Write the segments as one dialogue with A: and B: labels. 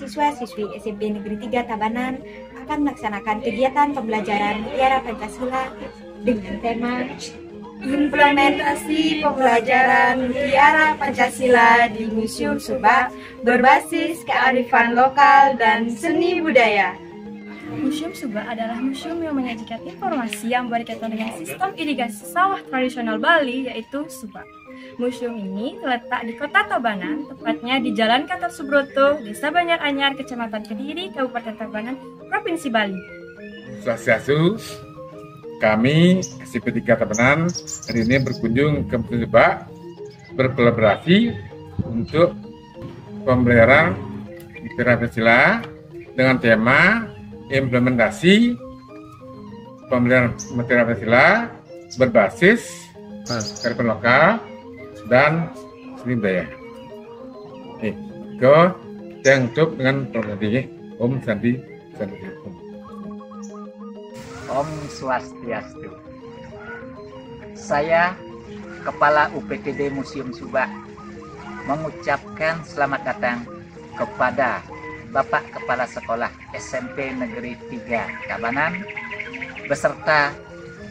A: kami dari siswa-siswi SMP Negeri 3 Tabanan akan melaksanakan kegiatan pembelajaran Mutiara Pancasila dengan tema Implementasi pembelajaran Mutiara Pancasila di Museum Subak berbasis kearifan lokal dan seni budaya.
B: Museum Subak adalah museum yang menyajikan informasi yang berkaitan dengan sistem irigasi sawah tradisional Bali yaitu Subak. Museum ini terletak di Kota Tabanan, tepatnya di Jalan Kantor Subroto, Desa Banyar Kecamatan Kediri, Kabupaten Tabanan, Provinsi Bali.
C: Swastiastu, kami SMP 3 Tabanan hari ini berkunjung ke Subak berkolaborasi untuk pembelajaran Mutiara Pancasila dengan tema implementasi pembelajaran Mutiara Pancasila berbasis kearifan lokal dan seni budaya. Oke, ke yang tutup dengan program Om Santi Santi Om.
D: Om Swastiastu. Saya Kepala UPTD Museum Subak mengucapkan selamat datang kepada Bapak Kepala Sekolah SMP Negeri 3 Kabanan beserta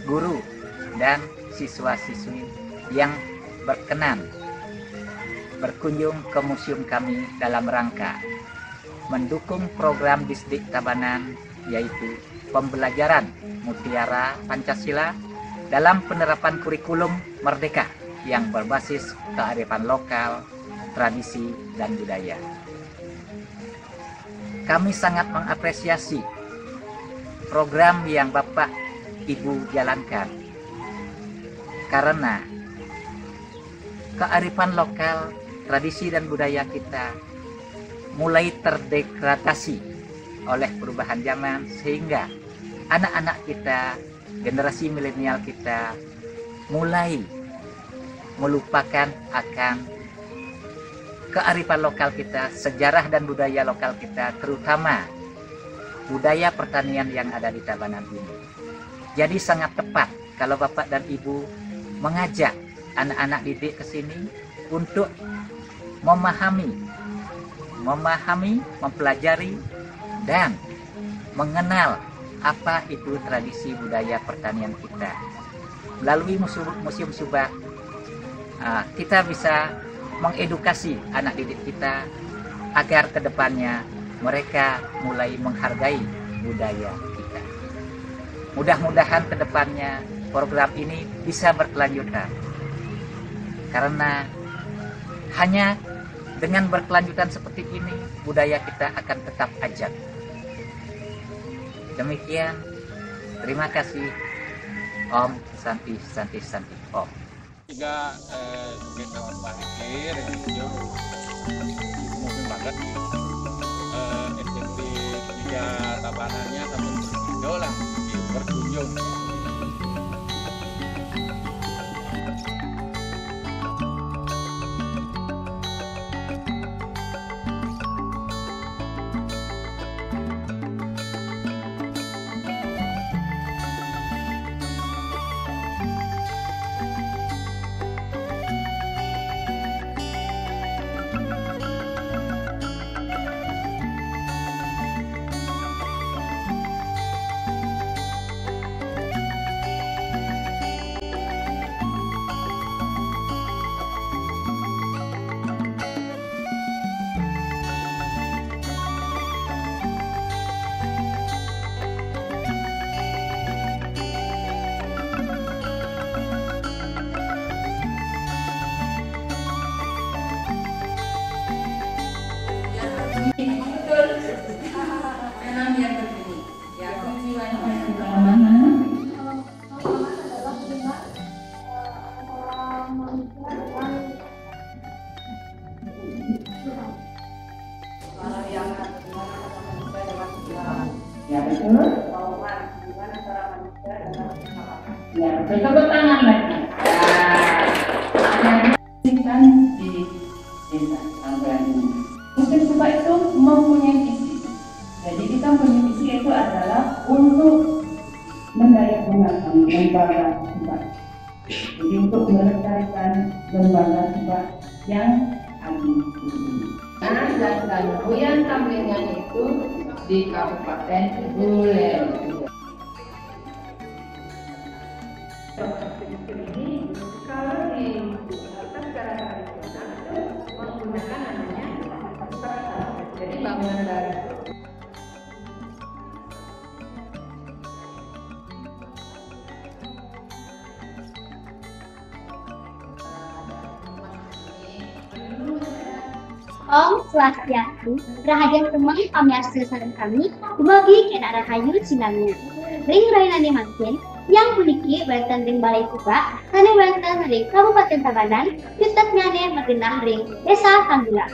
D: guru dan siswa-siswi yang berkenan berkunjung ke museum kami dalam rangka mendukung program Disdik Tabanan yaitu pembelajaran Mutiara Pancasila dalam penerapan kurikulum Merdeka yang berbasis kearifan lokal, tradisi, dan budaya. Kami sangat mengapresiasi program yang Bapak Ibu jalankan karena kearifan lokal, tradisi dan budaya kita mulai terdegradasi oleh perubahan zaman sehingga anak-anak kita, generasi milenial kita mulai melupakan akan kearifan lokal kita, sejarah dan budaya lokal kita, terutama budaya pertanian yang ada di Tabanan ini. Jadi sangat tepat kalau Bapak dan Ibu mengajak anak-anak didik ke sini untuk memahami, memahami, mempelajari, dan mengenal apa itu tradisi budaya pertanian kita. Melalui Museum, Subak, uh, kita bisa mengedukasi anak didik kita agar ke depannya mereka mulai menghargai budaya kita. Mudah-mudahan ke depannya program ini bisa berkelanjutan karena hanya dengan berkelanjutan seperti ini budaya kita akan tetap ajak. Demikian. Terima kasih. Om Santi Santi Santi. Om.
E: Juga eh, kita parkir mungkin banget. Eh, SMP tiga tabanannya sampai berkunjung lah. Berkunjung
F: di Kabupaten Buleleng. Jadi bangunan baru.
G: Swastiastu, Rahaja Temang Pamiarsa Sarang Kami, Bagi Kena Rahayu Sinamnya. Ring Rainani Mangkin, yang memiliki Banten Ring Balai Kuba, Tane Banten Ring Kabupaten Tabanan, Yutat Nyane Magenah Ring Desa Tanggula.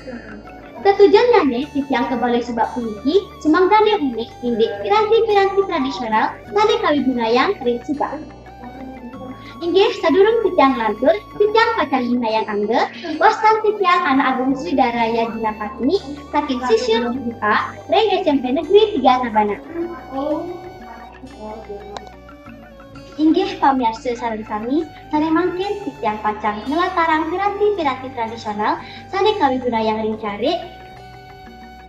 G: Ketujuan Nyane, yang ke Balai Subak Puniki, Semanggane unik, indik piranti-piranti tradisional, Tane Kawi Gunayang Ring Subak. Inggih sadurung titiang lantur, titiang pacar hinayang angge, wastan titiang anak agung Sri Daraya Dinapatni, saking sisir buka, reng SMP Negeri 3 Sabana. Inggih pamiarsa sareng sami, sare mangkin titiang pacang melatarang piranti-piranti tradisional, sare kawigurayang ring cari,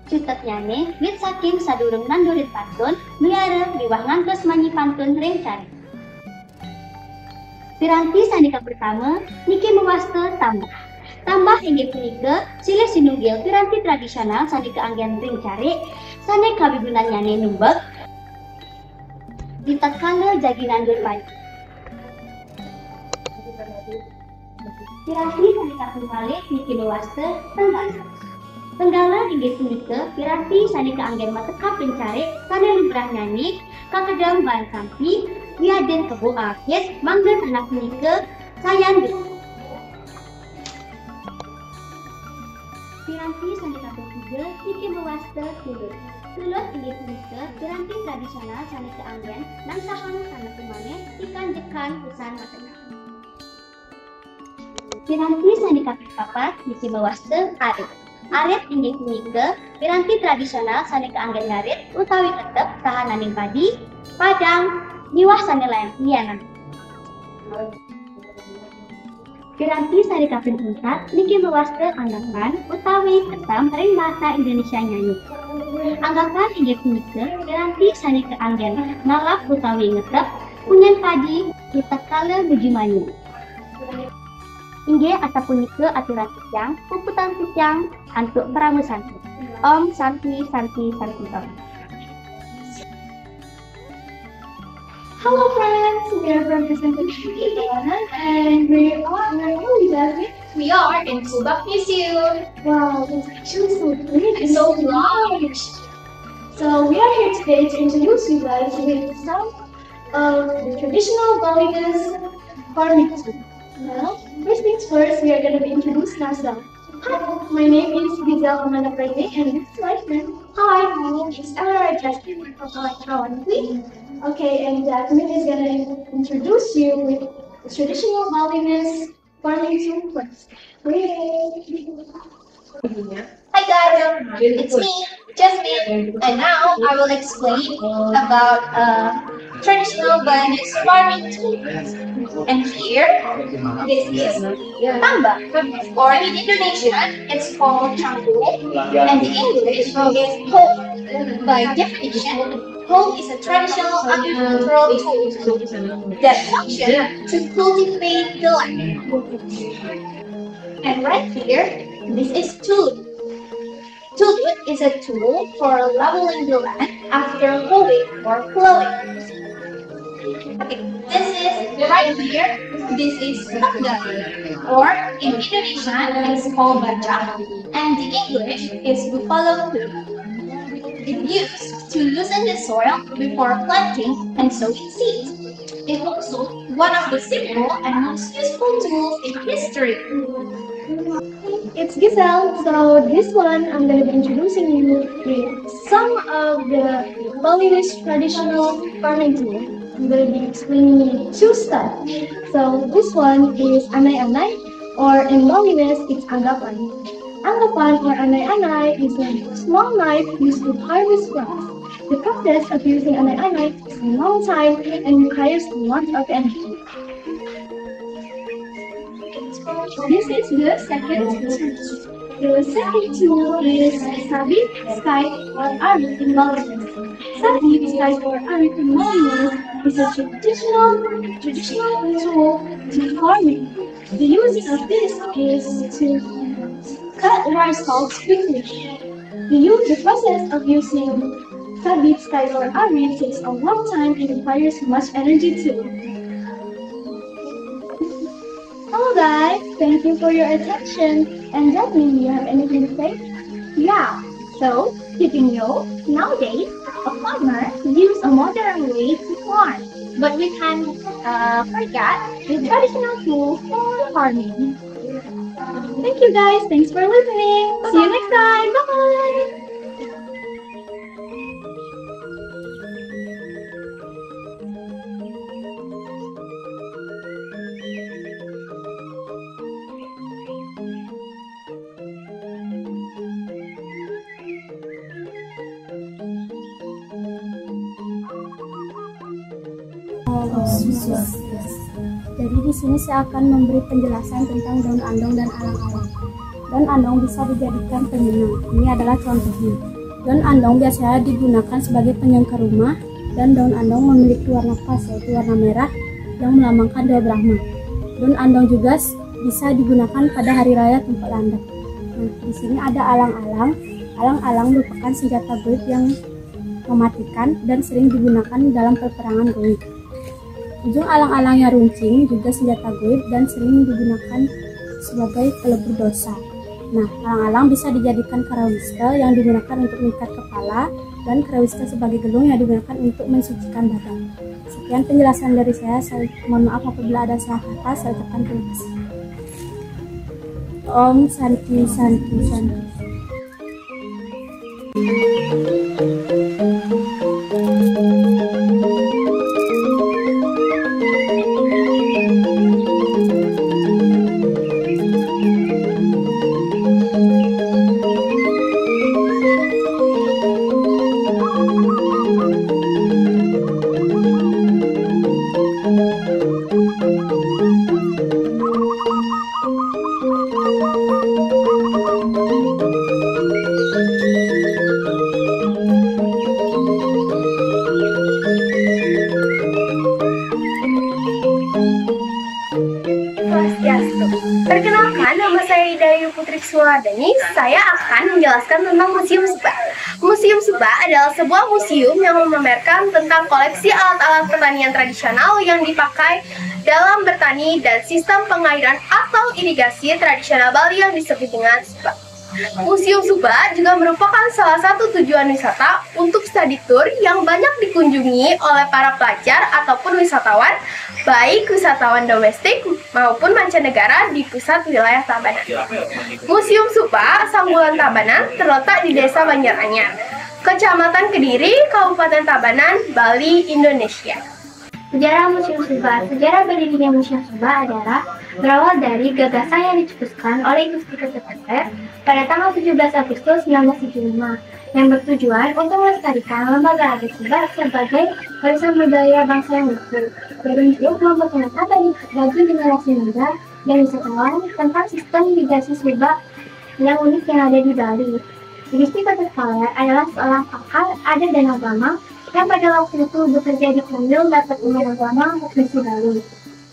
G: Cutet nyane, wit saking sadurung nandurit pantun, miara liwah ngantos manyi pantun ring cari. Piranti sandika pertama, niki mewasta tambah. Tambah inggih punika silih sinunggil piranti tradisional sandika anggen ring cari, sane kawibunan nyane numbek, jagi nandur pagi. Piranti sandika kembali niki mewasta tenggala. Tenggala inggih punika piranti sandika anggen mateka pencari sane lumrah nyanyi kakedam bahan sampi Wiaden kebo akhir manggen anak punika sayan Piranti sandika ketiga niki mewasta tulur. Tulur inggih punika piranti tradisional sandika anggen nang sahang sana kumane ikan jekan pusan matena. Piranti sandika papat niki mewasta arit. Arit inggih punika piranti tradisional sandika anggen garit utawi tetep tahananing padi, padang, niwah sanelayan lianan. Piranti sari kaping empat niki mewasta anggapan utawi ketam ring bahasa Indonesia nyanyi. Anggapan inggih punika piranti sari keanggen ngalap utawi ngetep punyen padi kita kala bujumanyu. Inggih ata punika aturan tijang, puputan tijang, antuk peramu santi. Om Santi Santi Santi Om.
H: Hello friends, we are from presentation Ghana and we are are we
I: are in Subak Museum.
H: Wow, it's actually so big and so large. So we are here today to introduce you guys with some of the traditional Balinese farming tools. Well, first things first, we are going to be introducing ourselves. Hi, my name is Gizel Amanda Prede and this is my friend.
I: Hi, my name is Eleanor Justin with Proton Week.
H: Okay, and uh, Camille is going to introduce you with traditional Balinese farming tools. Great!
I: Hi guys, it's me, Jasmine, and now I will explain about uh, traditional Balinese farming tools. And here, this is tamba, or in Indonesian, it's called cangkul, and in English, it's hoe. By definition, hoe is a traditional agricultural tool that functions to cultivate the land. And right here, this is tool. Tool is a tool for leveling the land after hoeing or plowing. Okay, this is right here. This is tangga, or in Indonesian it's called baja, and the English is buffalo tool. It's used to loosen the soil before planting and sowing seeds. It's also one of the simple and most useful tools in history.
H: It's Giselle. So this one, I'm going to be introducing you with some of the Balinese traditional farming tools. I'm going to be explaining two stuff. So this one is anay-anay, or in Balinese, it's anggapan. Anggapan or anay-anay is a small knife used to harvest grass. The process of using anay-anay takes a long time and requires a lot of energy. This is the second tool. The second tool is Sabit Sky or Arit in Malaysian. Sabit Sky or Arit in is a traditional, traditional tool to farming. The use of this is to cut rice stalks quickly. The, use, the process of using Sabit Sky or Arit takes a long time and requires much energy too. Hello guys, thank you for your attention. And Jasmine, do you have anything to say?
J: Yeah. So, did you know nowadays a farmer use a modern way to farm, but we can uh, forget the traditional tool for farming.
H: Thank you guys. Thanks for listening. See you next time. Bye.
K: Sini saya akan memberi penjelasan tentang daun andong dan alang-alang. Daun andong bisa dijadikan penyeng. Ini adalah contohnya. Daun andong biasanya digunakan sebagai penyangka rumah dan daun andong memiliki warna pas yaitu warna merah yang melambangkan dewa Brahma. Daun andong juga bisa digunakan pada hari raya tempat landak. Nah, di sini ada alang-alang. Alang-alang merupakan senjata goib yang mematikan dan sering digunakan dalam peperangan goib. Ujung alang-alangnya runcing juga senjata goib dan sering digunakan sebagai pelebur dosa. Nah, alang-alang bisa dijadikan karawiska yang digunakan untuk mengikat kepala dan karawiska sebagai gelung yang digunakan untuk mensucikan badan. Sekian penjelasan dari saya. Saya mohon maaf apabila ada salah kata. Saya ucapkan terima kasih. Om Santi Santi Santi.
L: Suwadani. Saya akan menjelaskan tentang Museum Subak. Museum Subak adalah sebuah museum yang memamerkan tentang koleksi alat-alat pertanian tradisional yang dipakai dalam bertani dan sistem pengairan atau irigasi tradisional Bali yang disebut dengan Subak. Museum Subak juga merupakan salah satu tujuan wisata untuk study tour yang banyak dikunjungi oleh para pelajar ataupun wisatawan, baik wisatawan domestik maupun mancanegara di pusat wilayah Tabanan. Museum Subak Sambulan Tabanan terletak di Desa Banjaranyar, Kecamatan Kediri, Kabupaten Tabanan, Bali, Indonesia.
J: Sejarah Museum Subak Sejarah berdirinya Museum Subak adalah berawal dari gagasan yang dicetuskan oleh Gusti Ketepeter pada tanggal 17 Agustus 1975 yang bertujuan untuk melestarikan lembaga adat Subak sebagai warisan budaya bangsa yang utuh berbentuk memperkenalkan bagi generasi muda dan wisatawan tentang sistem irigasi Subak yang unik yang ada di Bali. Gusti Ketepeter adalah seorang pakar adat dan agama yang pada waktu itu bekerja di Kremlin dapat Pertemuan Agama Provinsi Bali.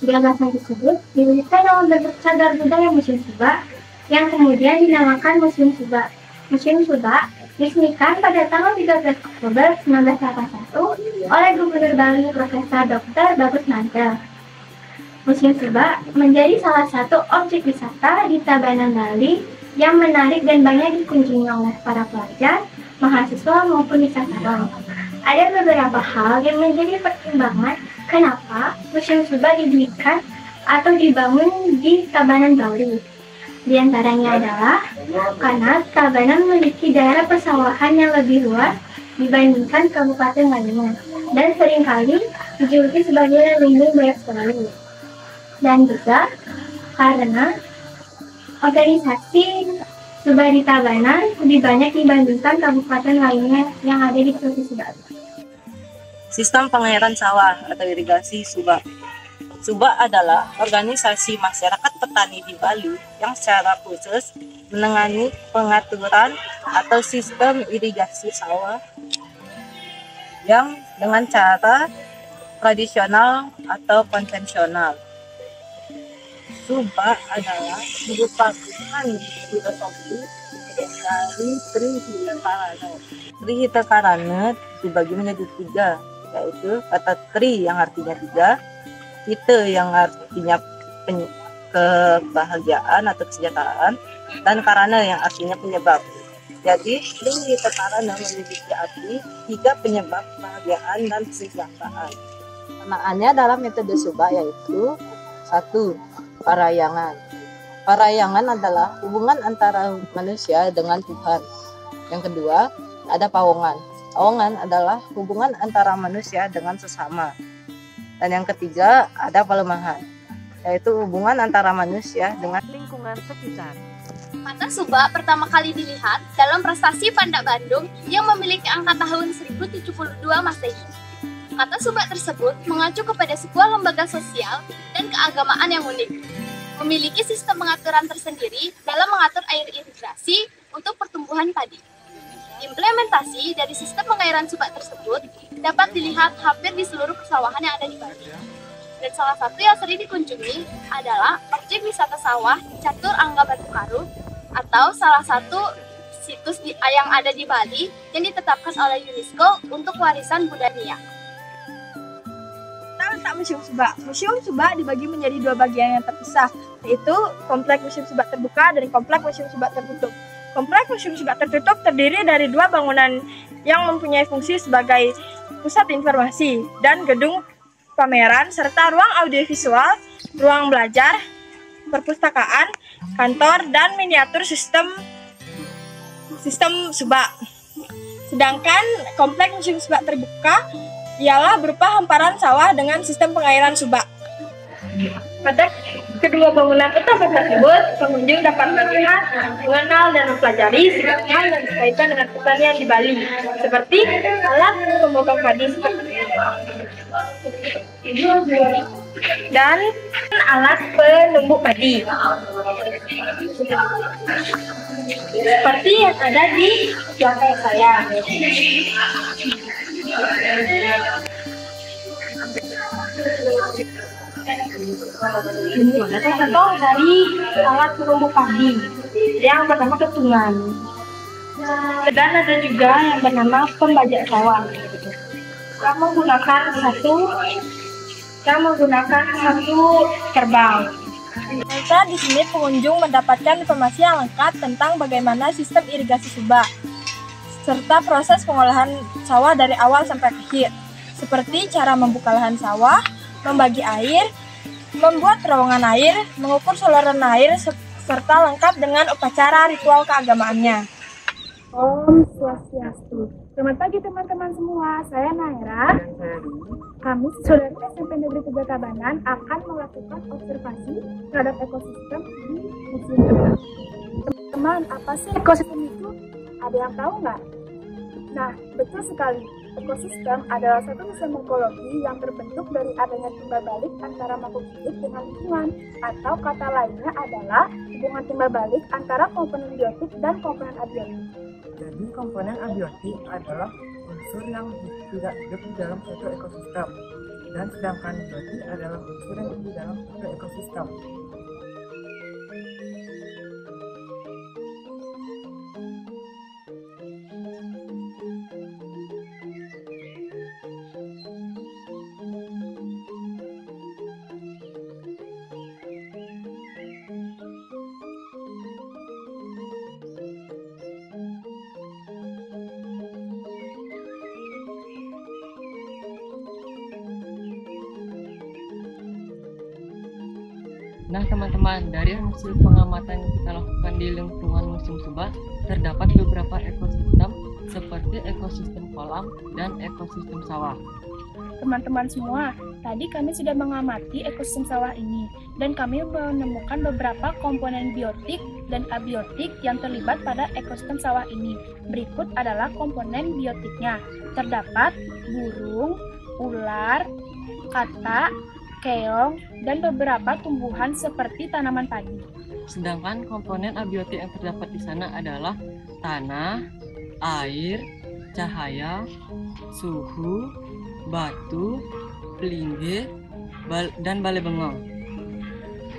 J: Gagasan tersebut diwujudkan dalam bentuk cagar budaya Museum Subak yang kemudian dinamakan Museum Subak. Museum Subak diresmikan pada tanggal 13 Oktober 1981 oleh Gubernur Bali Profesor Dr. Bagus Nanta. Museum Subak menjadi salah satu objek wisata di Tabanan Bali yang menarik dan banyak dikunjungi oleh para pelajar, mahasiswa maupun wisatawan. Ada beberapa hal yang menjadi pertimbangan kenapa Museum Subak didirikan atau dibangun di Tabanan Bali. Di antaranya adalah karena Tabanan memiliki daerah persawahan yang lebih luas dibandingkan kabupaten lainnya dan sering kali dijuluki sebagai lumbung banyak sekali. Dan juga karena organisasi Subak di Tabanan lebih banyak dibandingkan kabupaten lainnya yang ada di Provinsi Bali.
M: Sistem pengairan sawah atau irigasi Subak. Subak adalah organisasi masyarakat petani di Bali yang secara khusus menangani pengaturan atau sistem irigasi sawah yang dengan cara tradisional atau konvensional. Subak adalah merupakan filosofi dari Sri Hitakarana. Sri Hitakarana dibagi menjadi tiga, yaitu kata Tri yang artinya tiga, Hita yang artinya kebahagiaan atau kesejahteraan, dan Karana yang artinya penyebab. Jadi, Sri Hitakarana memiliki arti tiga penyebab kebahagiaan dan kesejahteraan. Pemahamannya dalam metode Subak yaitu satu parayangan. Parayangan adalah hubungan antara manusia dengan Tuhan. Yang kedua, ada pawongan. Pawongan adalah hubungan antara manusia dengan sesama. Dan yang ketiga, ada pelemahan, yaitu hubungan antara manusia dengan lingkungan sekitar.
N: Kata Subak pertama kali dilihat dalam prestasi Panda Bandung yang memiliki angka tahun 1072 Masehi. Kata Subak tersebut mengacu kepada sebuah lembaga sosial dan keagamaan yang unik memiliki sistem pengaturan tersendiri dalam mengatur air irigasi untuk pertumbuhan padi. Implementasi dari sistem pengairan subak tersebut dapat dilihat hampir di seluruh persawahan yang ada di Bali. Dan salah satu yang sering dikunjungi adalah objek wisata sawah Catur Angga Batu Karu atau salah satu situs yang ada di Bali yang ditetapkan oleh UNESCO untuk warisan budaya
B: letak Museum Subak. Museum Subak dibagi menjadi dua bagian yang terpisah, yaitu Komplek Museum Subak terbuka dan Komplek Museum Subak tertutup. Komplek Museum Subak tertutup terdiri dari dua bangunan yang mempunyai fungsi sebagai pusat informasi dan gedung pameran serta ruang audiovisual, ruang belajar, perpustakaan, kantor, dan miniatur sistem sistem Subak. Sedangkan komplek museum Subak terbuka ialah berupa hamparan sawah dengan sistem pengairan subak. Pada kedua bangunan utama tersebut, pengunjung dapat melihat, mengenal, dan mempelajari hal yang berkaitan dengan pertanian di Bali, seperti alat pemogang padi dan alat penumbuk padi seperti yang ada di belakang saya. Contoh dari alat penumbuk padi yang bernama ketungan. Dan ada juga yang bernama pembajak sawah. Yang menggunakan satu yang menggunakan satu kerbau. Serta di sini pengunjung mendapatkan informasi yang lengkap tentang bagaimana sistem irigasi subak serta proses pengolahan sawah dari awal sampai akhir, seperti cara membuka lahan sawah, membagi air, membuat terowongan air, mengukur saluran air, serta lengkap dengan upacara ritual keagamaannya. Om Swastiastu. Selamat pagi teman-teman semua, saya Naira. Kami saudara SMP Negeri 3 Tabanan akan melakukan observasi terhadap ekosistem di. Teman-teman, apa sih ekosistem itu? Ada yang tahu nggak? Nah, betul sekali. Ekosistem adalah satu sistem ekologi yang terbentuk dari adanya timbal balik antara makhluk hidup dengan lingkungan, atau kata lainnya adalah hubungan timbal balik antara komponen biotik dan komponen abiotik.
O: Jadi komponen abiotik adalah unsur yang tidak hidup di dalam suatu ekosistem, dan sedangkan biotik adalah unsur yang hidup di dalam suatu ekosistem.
P: Nah teman-teman, dari hasil pengamatan yang kita lakukan di lingkungan Museum Subak, terdapat beberapa ekosistem seperti ekosistem kolam dan ekosistem sawah.
B: Teman-teman semua, tadi kami sudah mengamati ekosistem sawah ini dan kami menemukan beberapa komponen biotik dan abiotik yang terlibat pada ekosistem sawah ini. Berikut adalah komponen biotiknya. Terdapat burung, ular, katak, keong, dan beberapa tumbuhan seperti tanaman padi.
P: Sedangkan komponen abiotik yang terdapat di sana adalah tanah, air, cahaya, suhu, batu, pelinggih, bal- dan balai bengong.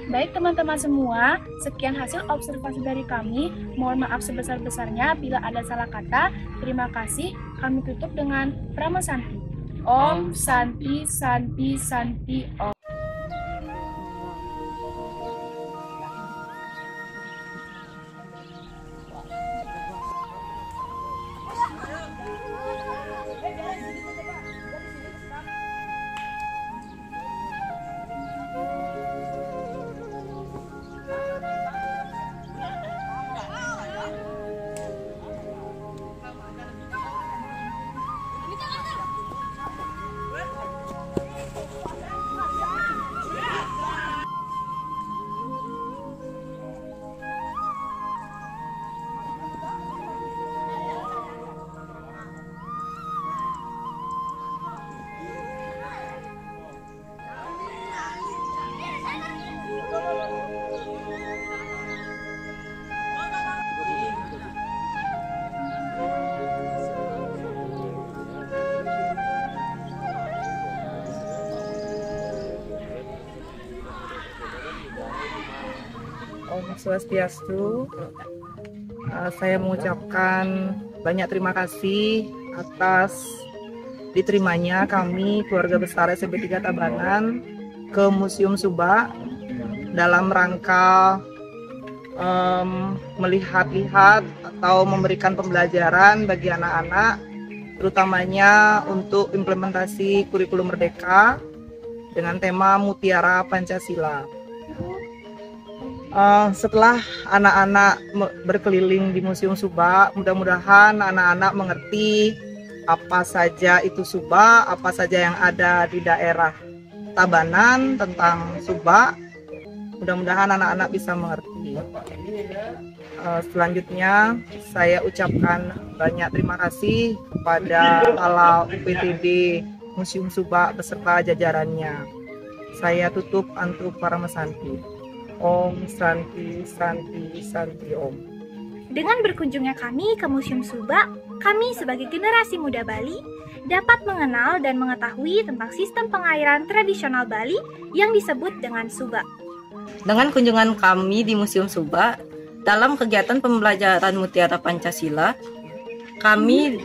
B: Baik teman-teman semua, sekian hasil observasi dari kami. Mohon maaf sebesar-besarnya bila ada salah kata. Terima kasih. Kami tutup dengan Prama Santi. Om Santi Santi Santi Om.
Q: Swastiastu. Uh, saya mengucapkan banyak terima kasih atas diterimanya kami keluarga besar SMP 3 Tabanan ke Museum Subak dalam rangka em, melihat-lihat atau memberikan pembelajaran bagi anak-anak terutamanya untuk implementasi kurikulum merdeka dengan tema Mutiara Pancasila. Eh, setelah anak-anak berkeliling di Museum Subak, mudah-mudahan anak-anak mengerti apa saja itu Subak, apa saja yang ada di daerah Tabanan tentang Subak. Mudah-mudahan anak-anak bisa mengerti. Eh, selanjutnya, saya ucapkan banyak terima kasih kepada kepala UPTD Museum Subak beserta jajarannya. Saya tutup Antuk Paramasanti. Om Santi Santi Santi Om.
R: Dengan berkunjungnya kami ke Museum Subak, kami sebagai generasi muda Bali dapat mengenal dan mengetahui tentang sistem pengairan tradisional Bali yang disebut dengan Subak.
M: Dengan kunjungan kami di Museum Subak, dalam kegiatan pembelajaran Mutiara Pancasila, kami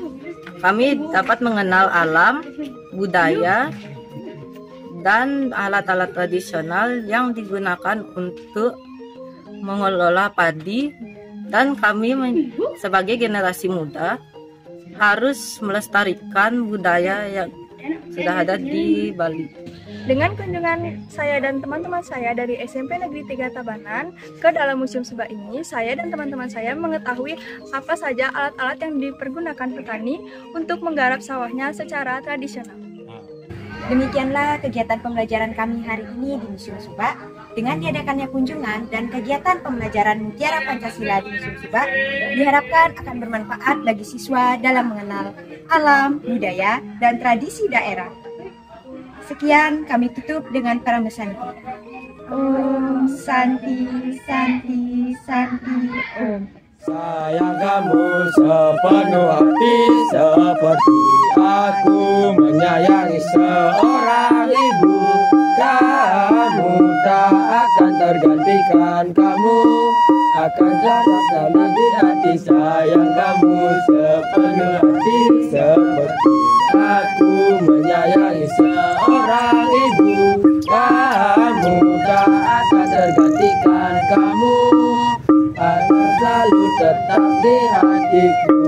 M: kami dapat mengenal alam, budaya, dan alat-alat tradisional yang digunakan untuk mengelola padi dan kami sebagai generasi muda harus melestarikan budaya yang sudah ada di Bali.
B: Dengan kunjungan saya dan teman-teman saya dari SMP Negeri 3 Tabanan ke dalam Museum Subak ini, saya dan teman-teman saya mengetahui apa saja alat-alat yang dipergunakan petani untuk menggarap sawahnya secara tradisional.
A: Demikianlah kegiatan pembelajaran kami hari ini di Museum Subak. Dengan diadakannya kunjungan dan kegiatan pembelajaran Mutiara Pancasila di Museum Subak diharapkan akan bermanfaat bagi siswa dalam mengenal alam, budaya, dan tradisi daerah. Sekian kami tutup dengan para mesanti. Om Santi, Santi, Santi, Om.
S: Sayang kamu sepenuh hati seperti aku menyayangi seorang ibu. Kamu tak akan tergantikan Kamu. Akan tetap di hati Sayang kamu. Sepenuh hati seperti aku menyayangi seorang ibu. Kamu tak akan tergantikan Kamu. Akan selalu tetap di hatiku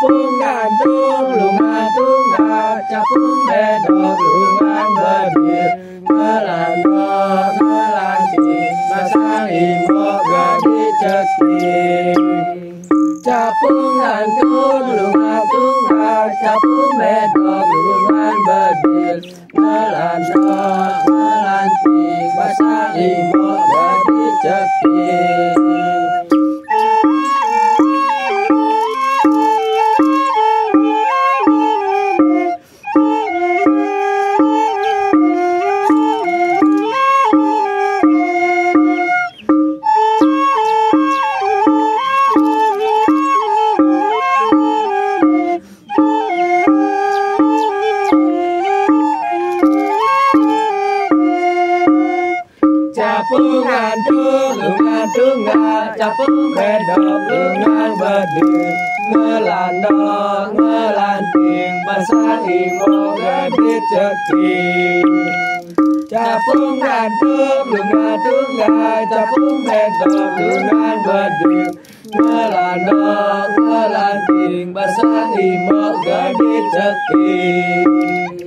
S: pungan tung lunga tungga capung bedok lungang bebi phương an trương lượng an trương nga cha phương bè đọc lượng an bờ đường ngơ làn đo ngơ làn tiền bà xa thì ngô gà biết chợ kỳ cha phương an trương lượng an trương nga cha phương bè đọc lượng an bờ đường ngơ làn đo ngơ làn tiền bà xa thì ngô gà
T: biết chợ kỳ